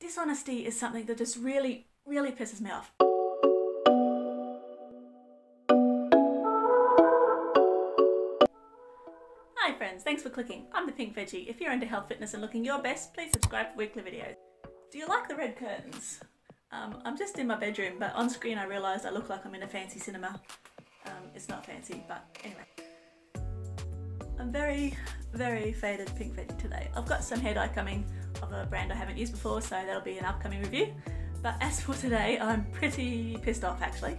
dishonesty is something that just really, really pisses me off. Hi friends, thanks for clicking. I'm the Pink Vegie. If you're into health, fitness and looking your best, please subscribe for weekly videos. Do you like the red curtains? Um, I'm just in my bedroom, but on screen I realised I look like I'm in a fancy cinema. Um, it's not fancy, but anyway. I'm very, very faded pink vegie today. I've got some hair dye coming of a brand I haven't used before, so that'll be an upcoming review. But as for today, I'm pretty pissed off actually.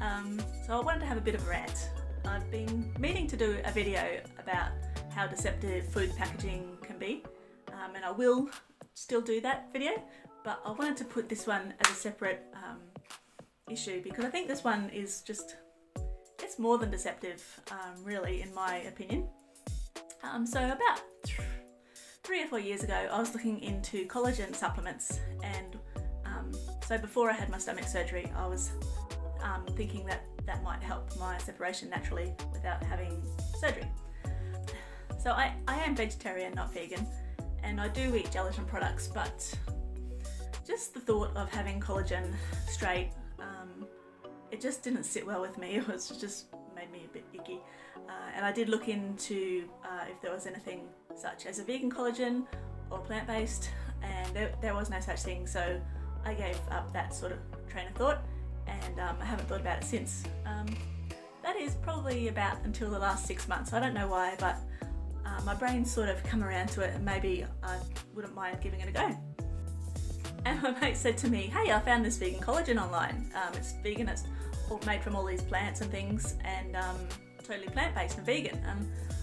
Um, so I wanted to have a bit of a rant. I've been meaning to do a video about how deceptive food packaging can be, um, and I will still do that video, but I wanted to put this one as a separate um, issue because I think this one is just, it's more than deceptive, um, really, in my opinion. Um, so about three or four years ago, I was looking into collagen supplements, and um, so before I had my stomach surgery, I was um, thinking that that might help my separation naturally without having surgery. So I, I am vegetarian, not vegan, and I do eat gelatin products, but just the thought of having collagen straight, um, it just didn't sit well with me. It was just made me a bit icky. Uh, and I did look into uh, if there was anything such as a vegan collagen or plant-based, and there, there, was no such thing. So I gave up that sort of train of thought, and um, I haven't thought about it since. Um, that is probably about until the last six months. I don't know why, but uh, my brain's sort of come around to it, and maybe I wouldn't mind giving it a go. And my mate said to me, "Hey, I found this vegan collagen online. Um, it's vegan. It's made from all these plants and things, and um, totally plant-based and vegan. I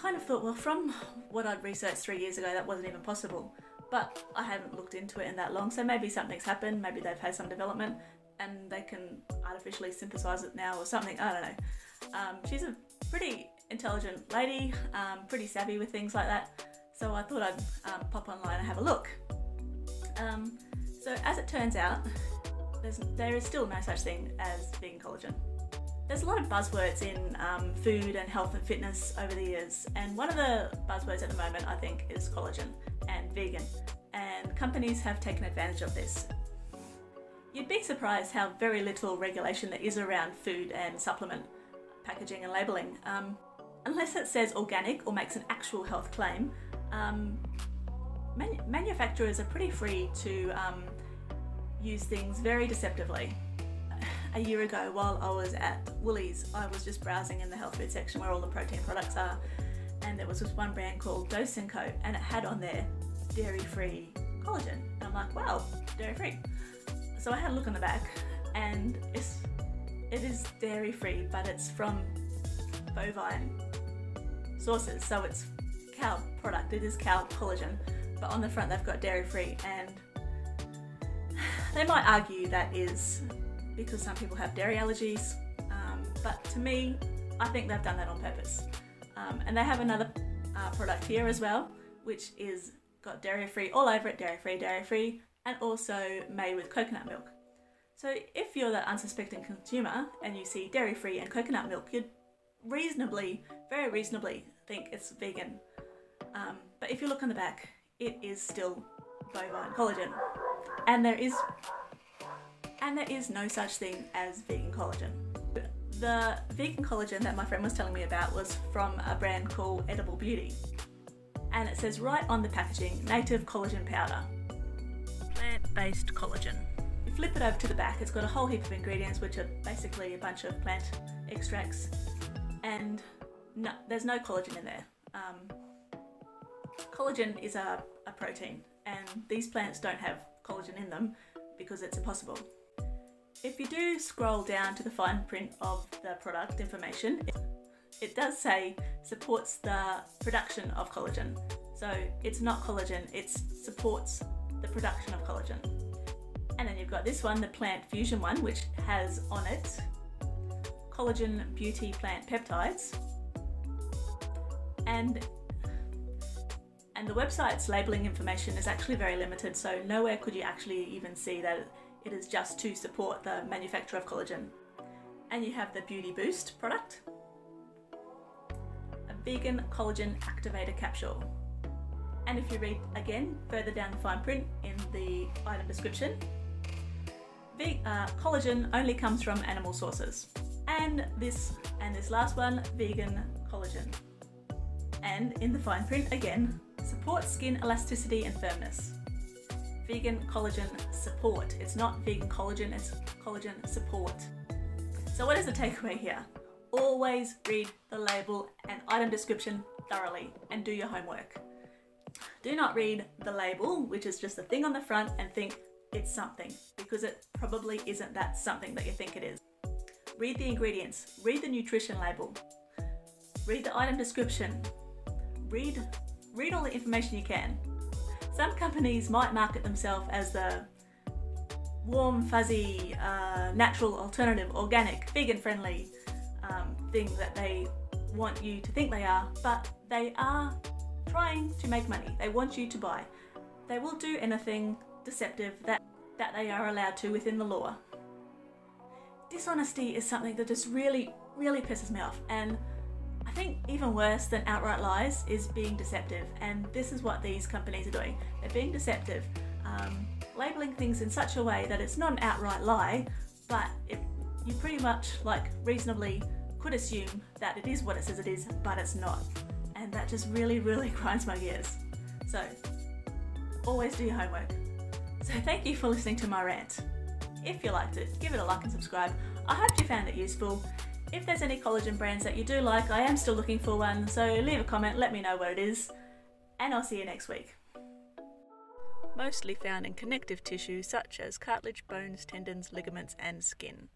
kind of thought, well, from what I'd researched three years ago, that wasn't even possible. But I haven't looked into it in that long, so maybe something's happened. Maybe they've had some development, and they can artificially synthesize it now or something. I don't know. Um, she's a pretty intelligent lady, um, pretty savvy with things like that. So I thought I'd um, pop online and have a look. Um, so as it turns out, there is still no such thing as vegan collagen. There's a lot of buzzwords in um, food and health and fitness over the years, and one of the buzzwords at the moment I think is collagen and vegan, and companies have taken advantage of this. You'd be surprised how very little regulation there is around food and supplement packaging and labelling. Um, unless it says organic or makes an actual health claim, um, manufacturers are pretty free to um, use things very deceptively. A year ago, while I was at Woolies, I was just browsing in the health food section where all the protein products are, and there was this one brand called Dose & Co, and it had on there dairy-free collagen. And I'm like, wow, dairy-free. So I had a look on the back, and it's it is dairy-free, but it's from bovine sources, so it's cow product. It is cow collagen, but on the front they've got dairy-free, and they might argue that is because some people have dairy allergies, um, but to me, I think they've done that on purpose. Um, and they have another uh, product here as well, which is got dairy free all over it, dairy free, dairy free, and also made with coconut milk. So if you're the unsuspecting consumer and you see dairy free and coconut milk, you'd reasonably, very reasonably think it's vegan. Um, but if you look on the back, it is still bovine collagen and there is and there is no such thing as vegan collagen. The vegan collagen that my friend was telling me about was from a brand called Edible Beauty. And it says right on the packaging, native collagen powder. Plant-based collagen. You flip it over to the back, it's got a whole heap of ingredients which are basically a bunch of plant extracts and no, there's no collagen in there. Um, collagen is a, a protein and these plants don't have collagen in them because it's impossible. If you do scroll down to the fine print of the product information, it, does say supports the production of collagen. So it's not collagen, it supports the production of collagen. And then you've got this one, the Plant Fusion one, which has on it collagen beauty plant peptides. And and the website's labelling information is actually very limited, so nowhere could you actually even see that it is just to support the manufacture of collagen. And you have the Beauty Boost product, a vegan collagen activator capsule, And if you read again further down the fine print in the item description, the uh, collagen only comes from animal sources. And this and this last one, vegan collagen. And in the fine print again, support skin elasticity and firmness. Vegan collagen support. It's not vegan collagen, it's collagen support. So what is the takeaway here? Always read the label and item description thoroughly and do your homework. Do not read the label, which is just a thing on the front, and think it's something, because it probably isn't that something that you think it is. Read the ingredients, read the nutrition label, read the item description, read, read all the information you can. Some companies might market themselves as the warm, fuzzy, uh, natural, alternative, organic, vegan friendly um, thing that they want you to think they are, but they are trying to make money. They want you to buy. They will do anything deceptive that, that they are allowed to within the law. Dishonesty is something that just really, really pisses me off, and I think even worse than outright lies is being deceptive, and this is what these companies are doing. They're being deceptive, um, labeling things in such a way that it's not an outright lie, but it, you pretty much like reasonably could assume that it is what it says it is, but it's not. And that just really, really grinds my gears. So, always do your homework. So, thank you for listening to my rant. If you liked it, give it a like and subscribe. I hope you found it useful. If there's any collagen brands that you do like, I am still looking for one, so leave a comment, let me know what it is, and I'll see you next week. Mostly found in connective tissue such as cartilage, bones, tendons, ligaments, and skin.